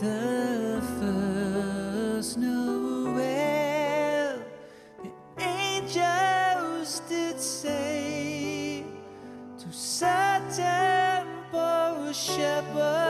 the first Noel, the angels did say to certain poor shepherd.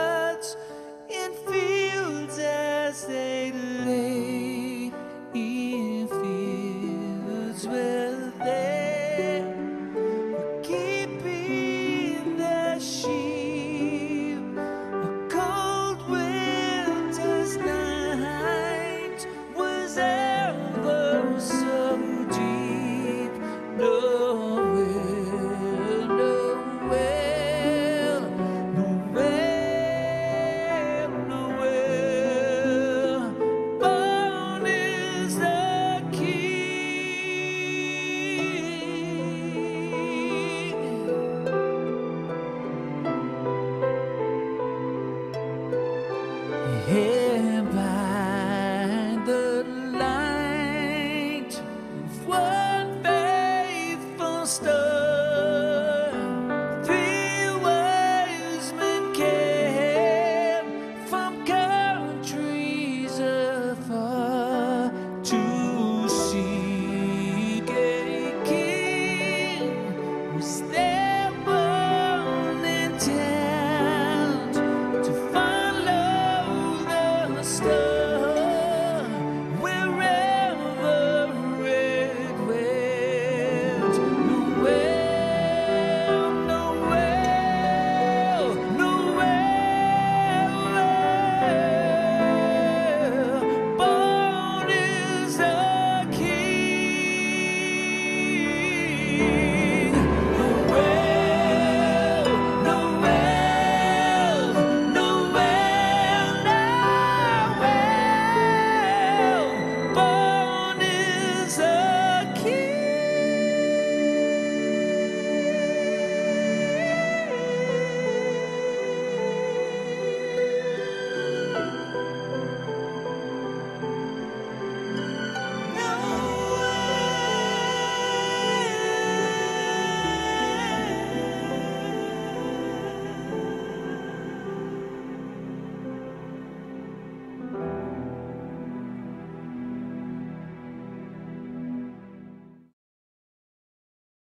monster.